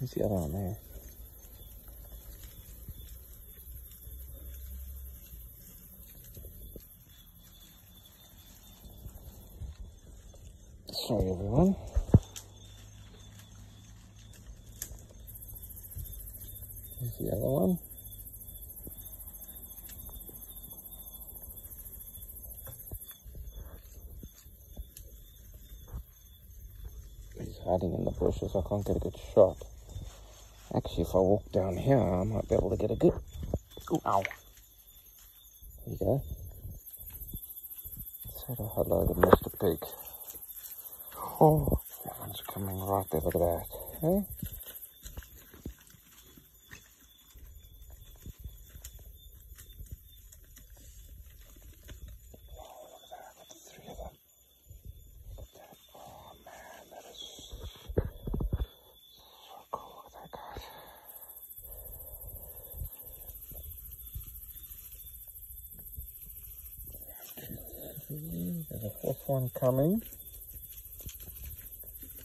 Where's the other one there? Sorry everyone. Here's the other one. He's hiding in the bushes. I can't get a good shot. Actually, if I walk down here, I might be able to get a good... Ooh, ow. There you go. Say hello to Mr. Pig. Oh, that one's coming right there. Look at that. There's a fourth one coming.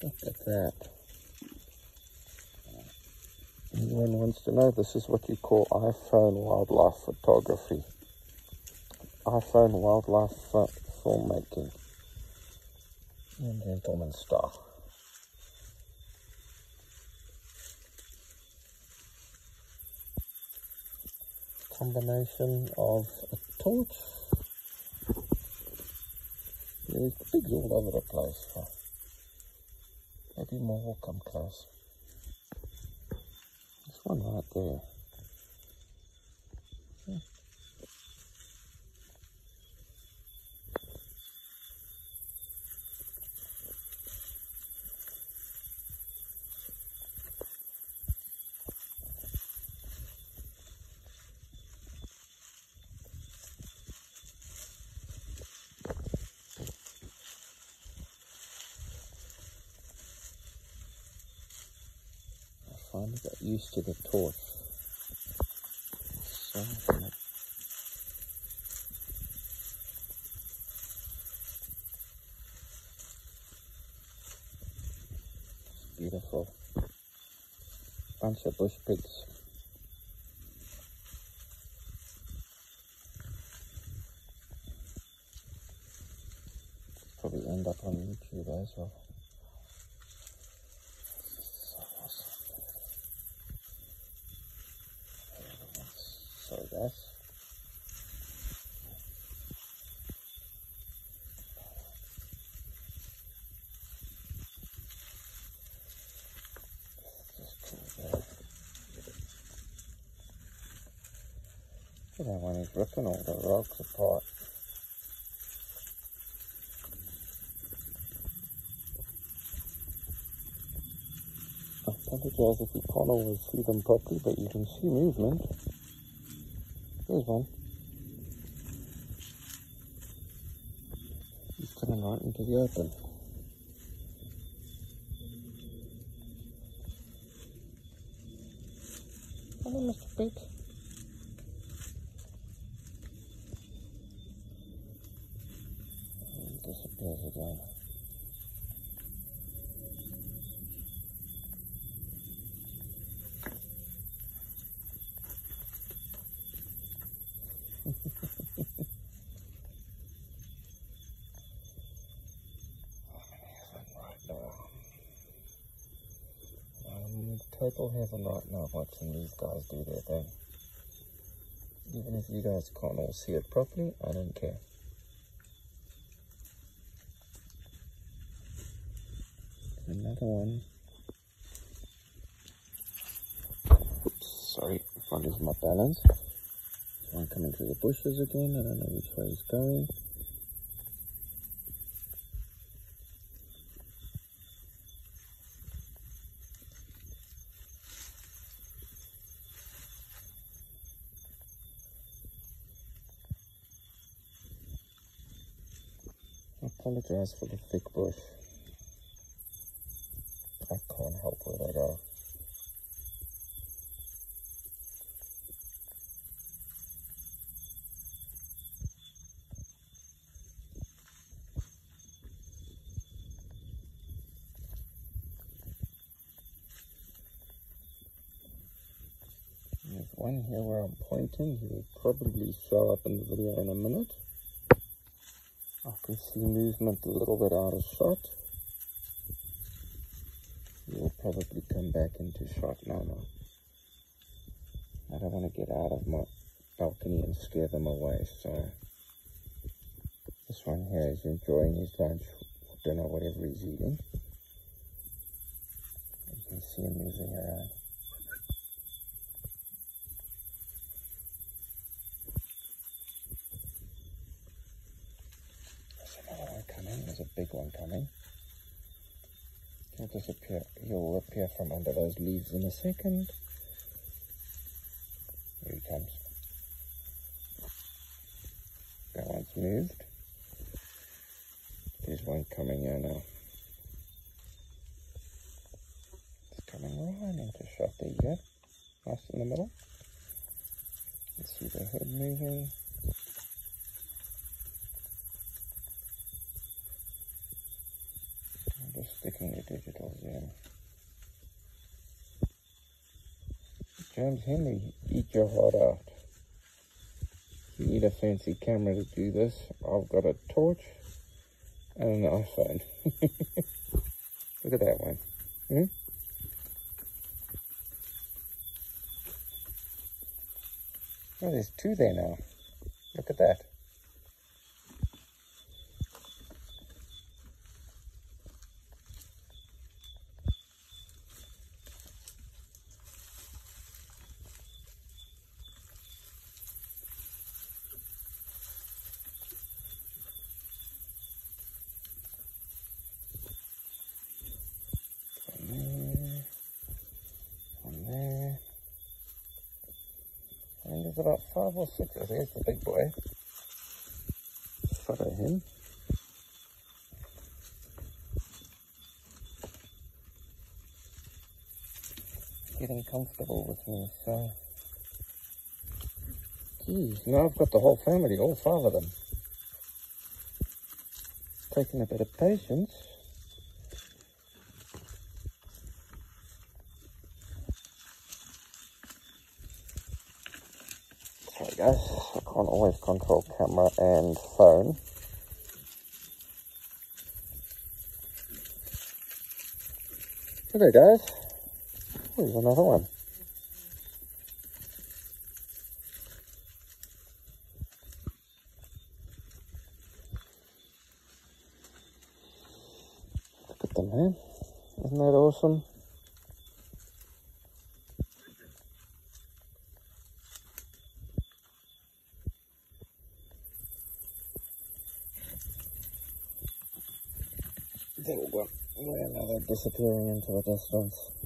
Look at that. Anyone wants to know, this is what you call iPhone wildlife photography. iPhone wildlife filmmaking. And gentleman style. Combination of a torch there's pigs all over the place. Maybe more will come close. There's one right there. Finally got used to the torch. So beautiful. Bunch of bush pigs. Probably end up on YouTube as well. Sorry guys. Look at that one, he's ripping all the rocks apart. I apologize if you can't always see them properly, but you can see movement. There's one. He's coming right into the open. Hello, Mr. Pig. He disappears again. Total heaven right now watching these guys do their thing. Even if you guys can't all see it properly, I don't care. Another one. Oops, sorry if I lose my balance. One coming through the bushes again. I don't know which way he's going. I apologize for the thick bush. I can't help where they go. There's uh. one here where I'm pointing. He will probably show up in the video in a minute. I can see movement a little bit out of shot. He will probably come back into shot now. now. I don't want to get out of my balcony and scare them away, so this one here is enjoying his lunch or dinner, whatever he's eating. You can see him moving around. There's another one coming. There's a big one coming. He'll disappear. He'll appear from under those leaves in a second. Here he comes. That one's moved. There's one coming here now. It's coming right into shot. There you go. Nice in the middle. You see the head moving. Sticking the digitals in. James Henry, eat your heart out. You need a fancy camera to do this. I've got a torch and an iPhone. Look at that one. Hmm? Oh, there's two there now. Look at that. About five or six. Oh, there's the big boy. Follow him. Getting comfortable with me, so. Geez, now I've got the whole family, all five of them. Taking a bit of patience. Guys, I can't always control camera and phone. Hello guys. Oh, there's another one. Look at them, man. Isn't that awesome? Little one. Well, now they're disappearing into the distance.